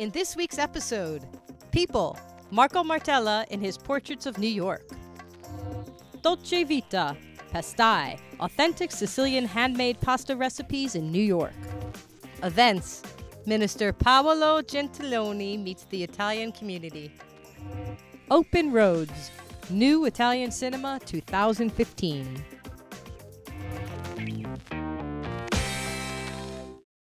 In this week's episode, People, Marco Martella in his Portraits of New York. Dolce Vita, Pastai, authentic Sicilian handmade pasta recipes in New York. Events, Minister Paolo Gentiloni meets the Italian community. Open Roads, New Italian Cinema 2015.